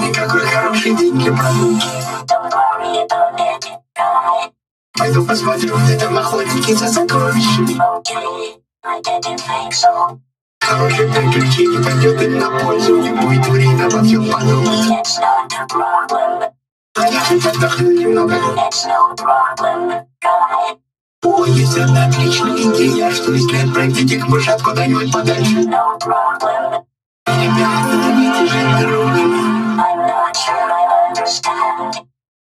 Никакой хороший день для прогулки. Пойду посмотрю, где там охотники за сокровищами. Хорошее приключение пойдет им на пользу. Не будет время обо всем подумать. Хоть отдохну немного. О, есть одна отличная идея, что если отправить этих мышат куда-нибудь подальше. Ребята, давайте жить дружно.